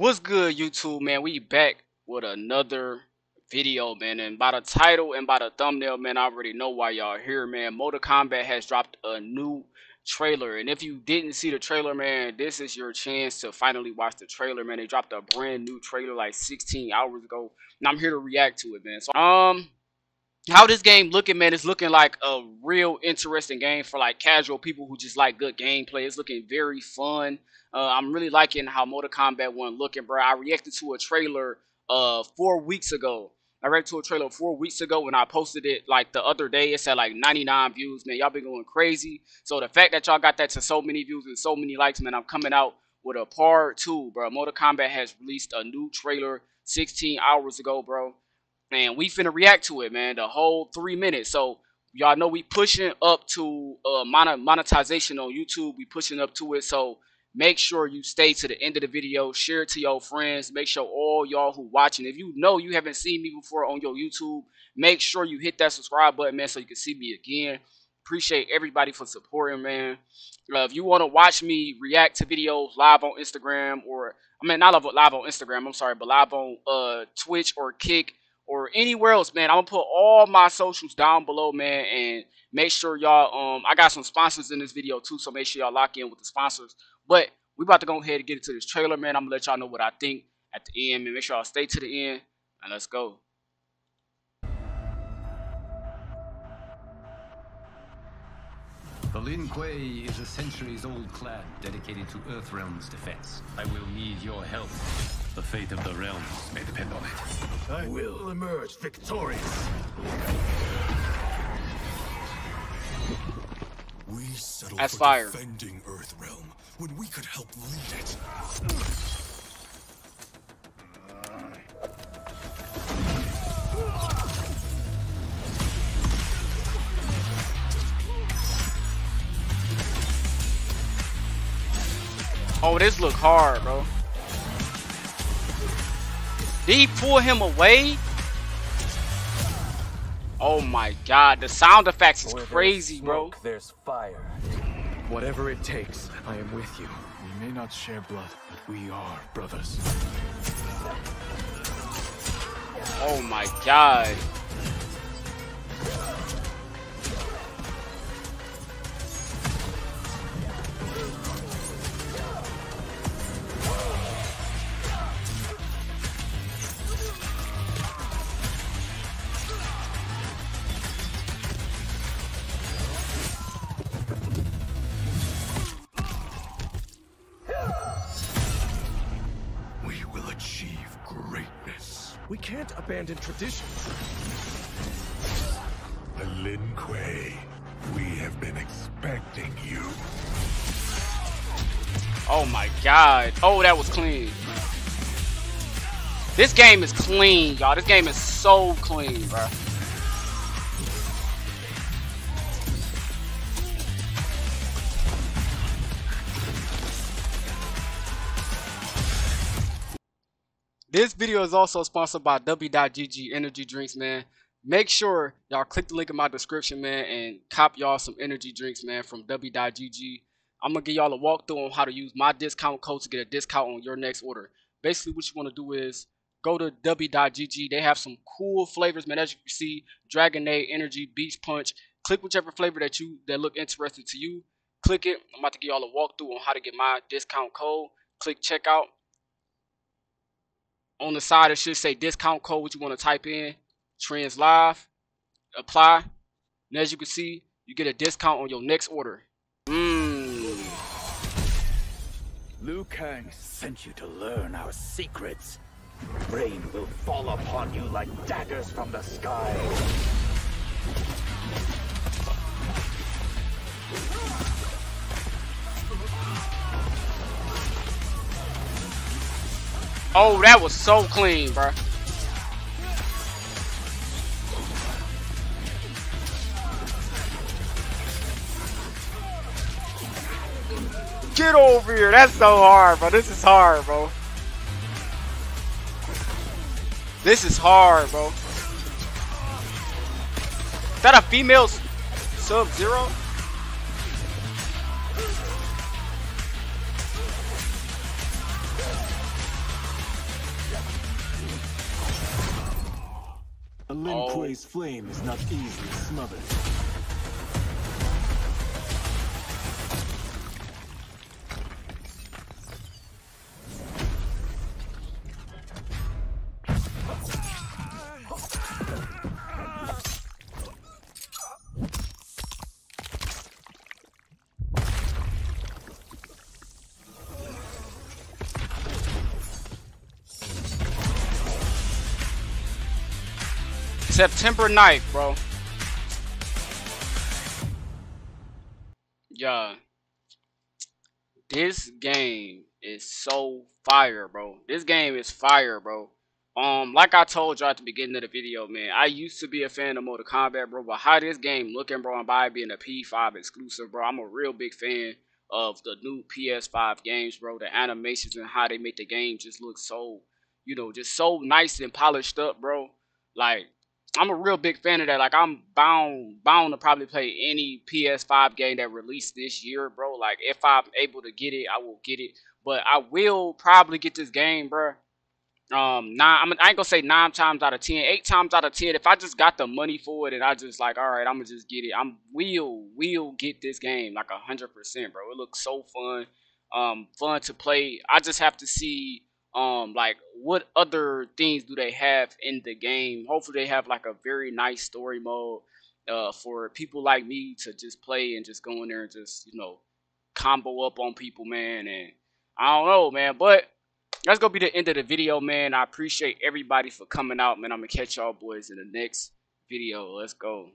What's good, YouTube, man? We back with another video, man. And by the title and by the thumbnail, man, I already know why y'all here, man. Mortal Kombat has dropped a new trailer. And if you didn't see the trailer, man, this is your chance to finally watch the trailer, man. They dropped a brand new trailer like 16 hours ago. And I'm here to react to it, man. So, um, how this game looking, man, it's looking like a real interesting game for like casual people who just like good gameplay. It's looking very fun. Uh, I'm really liking how Mortal Kombat 1 looking, bro. I reacted to a trailer uh four weeks ago. I reacted to a trailer four weeks ago when I posted it like the other day. It's at like 99 views, man. Y'all been going crazy. So the fact that y'all got that to so many views and so many likes, man, I'm coming out with a part two, bro. Mortal Kombat has released a new trailer 16 hours ago, bro and we finna react to it, man. The whole three minutes. So y'all know we pushing up to uh, monetization on YouTube. We pushing up to it. So make sure you stay to the end of the video. Share it to your friends. Make sure all y'all who watching, if you know you haven't seen me before on your YouTube, make sure you hit that subscribe button, man, so you can see me again. Appreciate everybody for supporting, man. Uh, if you want to watch me react to videos live on Instagram or I mean not live on Instagram, I'm sorry, but live on uh, Twitch or Kick or anywhere else, man, I'm gonna put all my socials down below, man, and make sure y'all um I got some sponsors in this video too, so make sure y'all lock in with the sponsors. But we about to go ahead and get into this trailer, man. I'm gonna let y'all know what I think at the end, and make sure y'all stay to the end, and let's go. The Lin Kuei is a centuries-old clan dedicated to Earthrealm's defense. I will need your help. The fate of the realms may depend on it. I will emerge victorious. We settled That's for fire. defending Earthrealm when we could help lead it. Oh, this look hard, bro. Did he pull him away? Oh my god, the sound effects is Where crazy, there's bro. There's fire. Whatever it takes, I am with you. We may not share blood, but we are brothers. Oh my god. Will achieve greatness. We can't abandon tradition. Lin Kuei, we have been expecting you. Oh my god. Oh, that was clean. This game is clean, y'all. This game is so clean, bro. This video is also sponsored by W.GG Energy Drinks, man. Make sure y'all click the link in my description, man, and cop y'all some energy drinks, man, from W.GG. I'm gonna give y'all a walkthrough on how to use my discount code to get a discount on your next order. Basically, what you want to do is go to W.GG. They have some cool flavors, man. As you can see, Dragonade, Energy, Beach Punch. Click whichever flavor that you that look interesting to you. Click it. I'm about to give y'all a walkthrough on how to get my discount code. Click checkout. On the side, it should say discount code, what you want to type in. Trends Live. Apply. And as you can see, you get a discount on your next order. Mmm. Liu Kang sent you to learn our secrets. Rain will fall upon you like daggers from the sky. Oh, that was so clean, bro. Get over here. That's so hard, bro. This is hard, bro. This is hard, bro. Is that a female Sub-Zero? Oh. Flame is not easily smothered. September 9th, bro. Yeah. This game is so fire, bro. This game is fire, bro. Um, like I told y'all at the beginning of the video, man, I used to be a fan of Mortal Kombat, bro, but how this game looking, bro, and by being a P5 exclusive, bro, I'm a real big fan of the new PS5 games, bro. The animations and how they make the game just look so, you know, just so nice and polished up, bro. Like, I'm a real big fan of that. Like I'm bound bound to probably play any PS5 game that released this year, bro. Like if I'm able to get it, I will get it. But I will probably get this game, bro. Um, nine. I'm, I ain't gonna say nine times out of ten, eight times out of ten. If I just got the money for it and I just like, all right, I'm gonna just get it. I'm will will get this game like a hundred percent, bro. It looks so fun, um, fun to play. I just have to see um like what other things do they have in the game? Hopefully they have like a very nice story mode uh for people like me to just play and just go in there and just you know combo up on people man and i don't know man but that's gonna be the end of the video man. I appreciate everybody for coming out man. I'm gonna catch y'all boys in the next video. Let's go